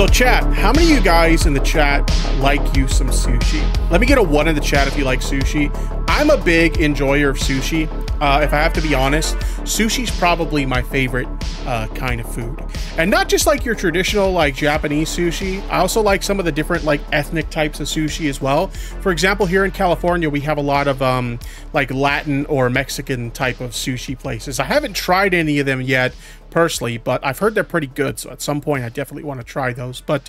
So, chat, how many of you guys in the chat like you some sushi? Let me get a one in the chat if you like sushi. I'm a big enjoyer of sushi. Uh, if I have to be honest, sushi's probably my favorite uh, kind of food. And not just like your traditional like Japanese sushi. I also like some of the different like ethnic types of sushi as well. For example, here in California, we have a lot of um, like Latin or Mexican type of sushi places. I haven't tried any of them yet personally, but I've heard they're pretty good. So at some point, I definitely want to try those. But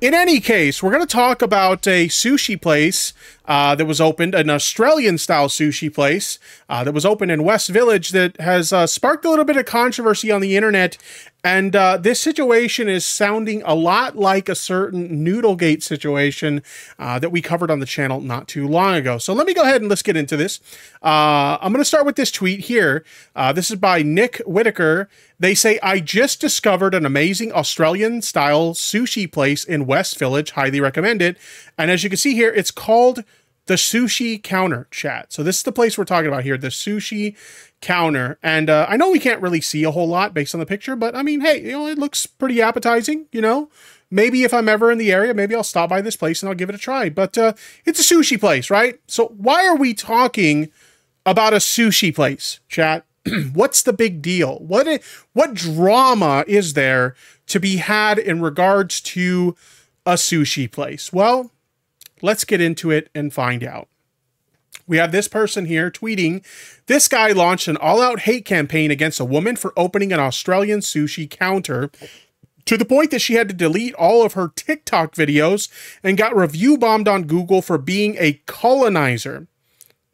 in any case, we're going to talk about a sushi place uh, that was opened, an Australian style sushi place uh, that was opened in West Village that has uh, sparked a little bit of controversy on the internet. And uh, this situation is sounding a lot like a certain Noodlegate situation uh, that we covered on the channel not too long ago. So let me go ahead and let's get into this. Uh, I'm going to start with this tweet here. this is by Nick Whitaker. They say, I just discovered an amazing Australian style sushi place in West Village. Highly recommend it. And as you can see here, it's called the sushi counter chat. So this is the place we're talking about here, the sushi counter. And uh, I know we can't really see a whole lot based on the picture, but I mean, hey, you know, it looks pretty appetizing, you know. Maybe if I'm ever in the area, maybe I'll stop by this place and I'll give it a try. But uh, it's a sushi place, right? So why are we talking about a sushi place, chat? What's the big deal? What what drama is there to be had in regards to a sushi place? Well, Let's get into it and find out. We have this person here tweeting This guy launched an all out hate campaign against a woman for opening an Australian sushi counter to the point that she had to delete all of her TikTok videos and got review bombed on Google for being a colonizer.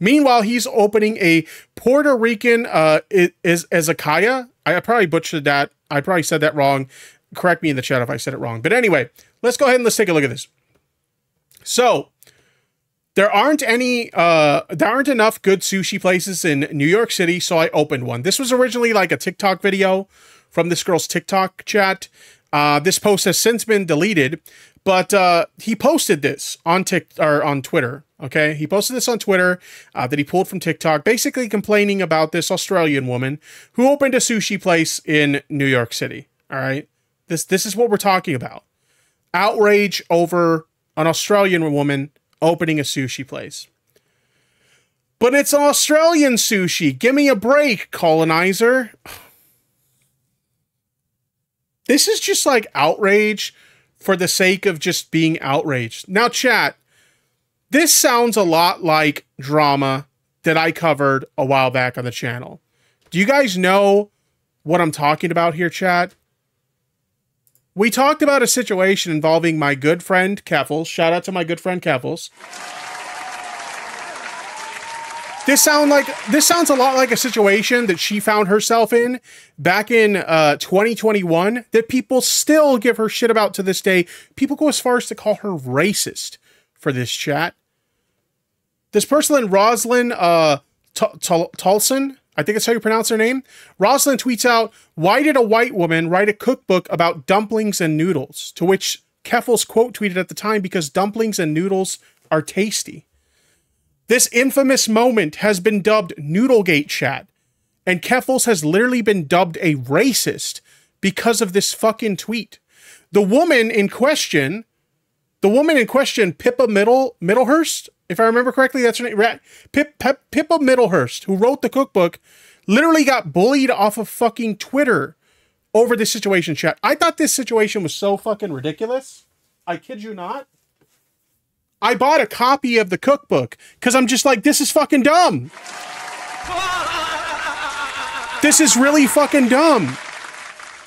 Meanwhile, he's opening a Puerto Rican uh, is izakaya. I probably butchered that. I probably said that wrong. Correct me in the chat if I said it wrong. But anyway, let's go ahead and let's take a look at this. So there aren't any uh there aren't enough good sushi places in New York City, so I opened one. This was originally like a TikTok video from this girl's TikTok chat. Uh, this post has since been deleted, but uh, he posted this on Tik or on Twitter. Okay, he posted this on Twitter uh, that he pulled from TikTok, basically complaining about this Australian woman who opened a sushi place in New York City. All right, this this is what we're talking about: outrage over an Australian woman opening a sushi place. But it's Australian sushi. Give me a break, colonizer. This is just like outrage for the sake of just being outraged. Now, chat, this sounds a lot like drama that I covered a while back on the channel. Do you guys know what I'm talking about here, chat? We talked about a situation involving my good friend Keffals. Shout out to my good friend Keffals. This sound like this sounds a lot like a situation that she found herself in back in uh, 2021 that people still give her shit about to this day. People go as far as to call her racist for this chat. This person, Roslyn uh, Talusan, I think that's how you pronounce her name. Rosalind tweets out, Why did a white woman write a cookbook about dumplings and noodles? To which Keffals quote tweeted at the time, Because dumplings and noodles are tasty. This infamous moment has been dubbed Noodlegate chat, and Keffals has literally been dubbed a racist because of this fucking tweet. The woman in question, the woman in question, Pippa Middle Middlehurst, if I remember correctly, that's her name. Pip, Pip, Pippa Middlehurst, who wrote the cookbook, literally got bullied off of fucking Twitter over this situation, chat. I thought this situation was so fucking ridiculous. I kid you not. I bought a copy of the cookbook because I'm just like, this is fucking dumb. this is really fucking dumb.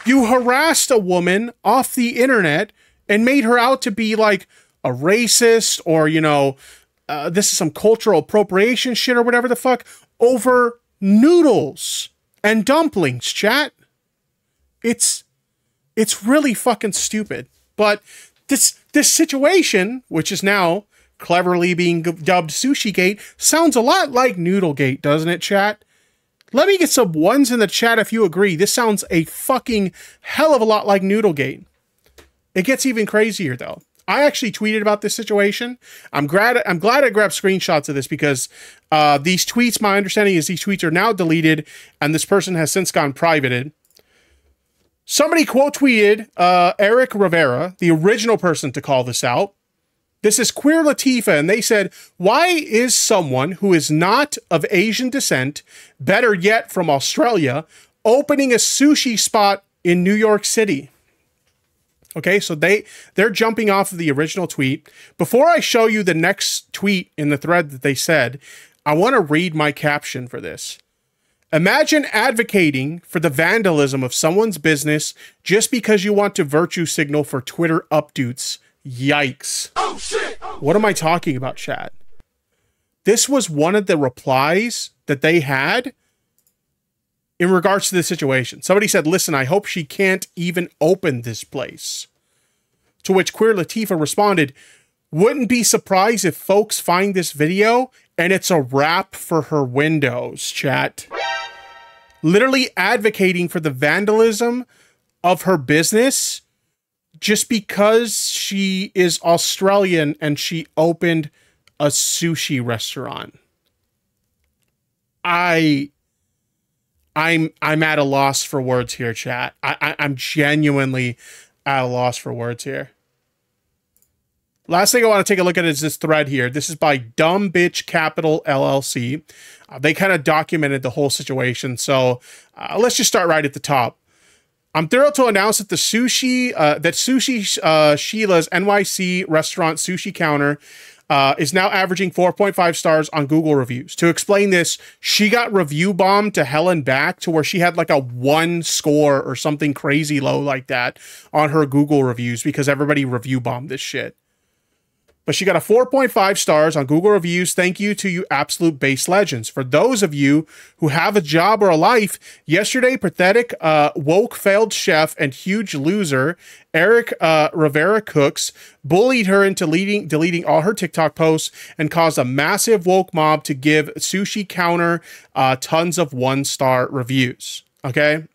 You harassed a woman off the internet and made her out to be like a racist or, you know, uh, this is some cultural appropriation shit or whatever the fuck over noodles and dumplings, chat. It's it's really fucking stupid. But this this situation, which is now cleverly being dubbed Sushi Gate, sounds a lot like Noodle Gate, doesn't it, chat? Let me get some ones in the chat if you agree. This sounds a fucking hell of a lot like Noodle Gate. It gets even crazier though. I actually tweeted about this situation. I'm glad I'm glad I grabbed screenshots of this because uh, these tweets, my understanding is these tweets are now deleted and this person has since gone privated. Somebody quote tweeted uh, Eric Rivera, the original person to call this out. This is Queer Latifah, and they said, Why is someone who is not of Asian descent, better yet from Australia, opening a sushi spot in New York City? Okay, so they they're jumping off of the original tweet. Before I show you the next tweet in the thread that they said, I want to read my caption for this. Imagine advocating for the vandalism of someone's business just because you want to virtue signal for Twitter updates. Yikes. Oh shit. Oh, what am I talking about, chat? This was one of the replies that they had in regards to the situation. Somebody said, Listen, I hope she can't even open this place. To which Queer Latifah responded, Wouldn't be surprised if folks find this video and it's a wrap for her windows, chat. Literally advocating for the vandalism of her business just because she is Australian and she opened a sushi restaurant. I I'm I'm at a loss for words here, chat. I, I I'm genuinely at a loss for words here. Last thing I want to take a look at is this thread here. This is by Dumb Bitch Capital LLC. Uh, they kind of documented the whole situation. So uh, let's just start right at the top. I'm thrilled to announce that the sushi, uh, that Sushi uh, Sheila's NYC restaurant sushi counter uh, is now averaging 4.5 stars on Google reviews. To explain this, she got review bombed to hell and back to where she had like a one score or something crazy low like that on her Google reviews because everybody review bombed this shit but she got a 4.5 stars on Google reviews. Thank you to you absolute base legends. For those of you who have a job or a life, yesterday pathetic uh, woke failed chef and huge loser Eric uh, Rivera Cooks bullied her into leading, deleting all her TikTok posts and caused a massive woke mob to give Sushi Counter uh, tons of one star reviews. Okay.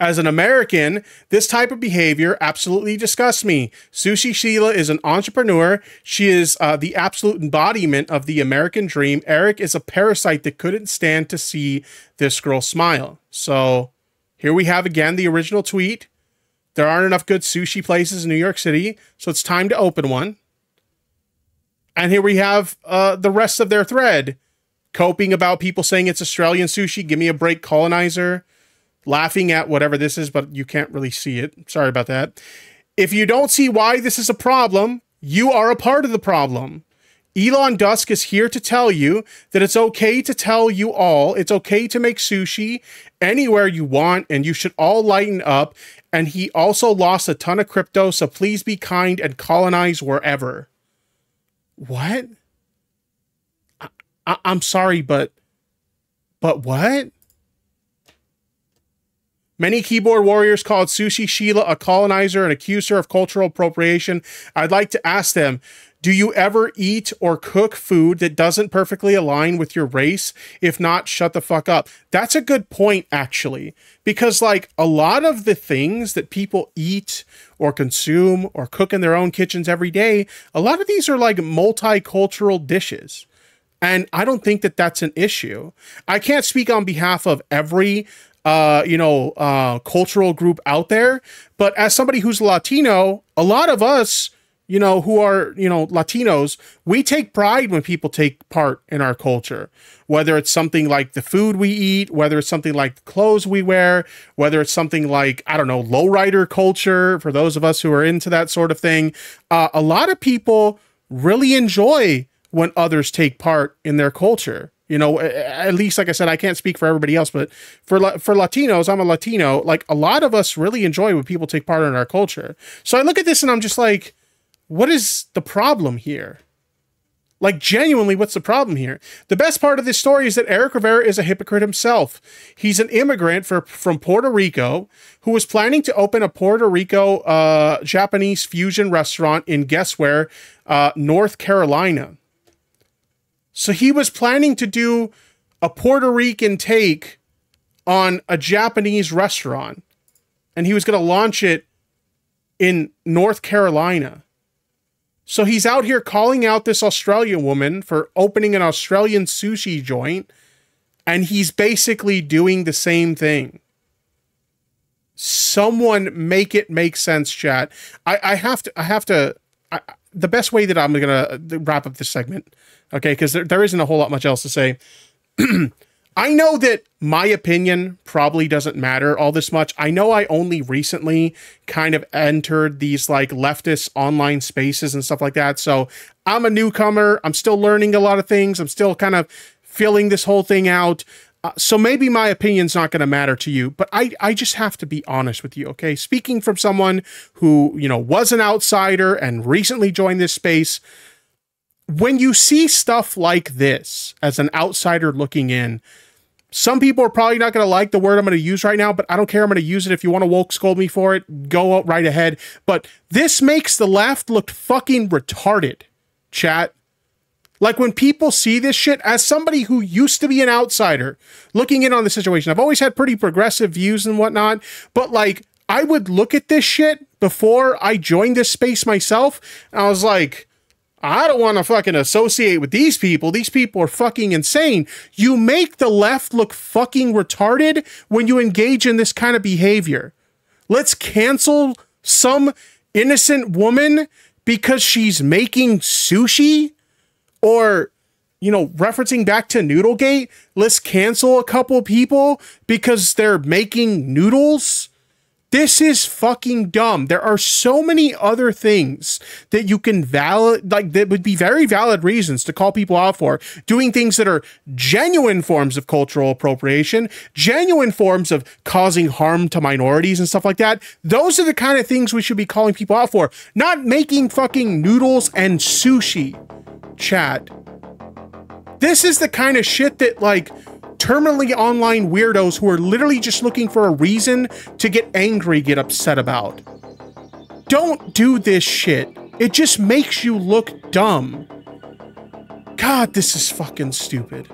As an American, this type of behavior absolutely disgusts me. Sushi Sheila is an entrepreneur. She is uh, the absolute embodiment of the American dream. Eric is a parasite that couldn't stand to see this girl smile. So here we have again the original tweet. There aren't enough good sushi places in New York City, so it's time to open one. And here we have uh, the rest of their thread coping about people saying it's Australian sushi. Give me a break, colonizer laughing at whatever this is, but you can't really see it. Sorry about that. If you don't see why this is a problem, you are a part of the problem. Elon Dusk is here to tell you that it's okay to tell you all, it's okay to make sushi anywhere you want, and you should all lighten up. And he also lost a ton of crypto, so please be kind and colonize wherever. What? I, I'm sorry, but, but what? Many keyboard warriors called Sushi Sheila a colonizer and accuser of cultural appropriation. I'd like to ask them, do you ever eat or cook food that doesn't perfectly align with your race? If not, shut the fuck up. That's a good point, actually, because like a lot of the things that people eat or consume or cook in their own kitchens every day, a lot of these are like multicultural dishes. And I don't think that that's an issue. I can't speak on behalf of every uh, you know, uh, cultural group out there. But as somebody who's Latino, a lot of us, you know, who are, you know, Latinos, we take pride when people take part in our culture, whether it's something like the food we eat, whether it's something like the clothes we wear, whether it's something like, I don't know, lowrider culture for those of us who are into that sort of thing. Uh, a lot of people really enjoy when others take part in their culture. You know, at least like I said, I can't speak for everybody else, but for for Latinos, I'm a Latino. Like a lot of us really enjoy when people take part in our culture. So I look at this and I'm just like, what is the problem here? Like genuinely, what's the problem here? The best part of this story is that Eric Rivera is a hypocrite himself. He's an immigrant for, from Puerto Rico who was planning to open a Puerto Rico uh, Japanese fusion restaurant in guess where, uh, North Carolina. So he was planning to do a Puerto Rican take on a Japanese restaurant, and he was going to launch it in North Carolina. So he's out here calling out this Australian woman for opening an Australian sushi joint, and he's basically doing the same thing. someone make it make sense, chat. I, I have to, I have to, I, the best way that I'm going uh, to wrap up this segment, okay, because there, there isn't a whole lot much else to say. I know that my opinion probably doesn't matter all this much. I know I only recently kind of entered these like leftist online spaces and stuff like that. So I'm a newcomer. I'm still learning a lot of things. I'm still kind of filling this whole thing out. Uh, so maybe my opinion's not going to matter to you, but I, I just have to be honest with you, okay? Speaking from someone who, you know, was an outsider and recently joined this space, when you see stuff like this as an outsider looking in, some people are probably not going to like the word I'm going to use right now, but I don't care. I'm going to use it. If you want to woke scold me for it, go right ahead. But this makes the left look fucking retarded, chat. Like when people see this shit, as somebody who used to be an outsider looking in on the situation, I've always had pretty progressive views and whatnot, but like I would look at this shit before I joined this space myself, and I was like, I don't want to fucking associate with these people. These people are fucking insane. You make the left look fucking retarded when you engage in this kind of behavior. Let's cancel some innocent woman because she's making sushi or you know, referencing back to Noodlegate, let's cancel a couple people because they're making noodles. This is fucking dumb. There are so many other things that you can valid, like that would be very valid reasons to call people out for doing things that are genuine forms of cultural appropriation, genuine forms of causing harm to minorities and stuff like that. Those are the kind of things we should be calling people out for, not making fucking noodles and sushi. Chat. This is the kind of shit that like terminally online weirdos who are literally just looking for a reason to get angry get upset about. Don't do this shit. It just makes you look dumb. God, this is fucking stupid.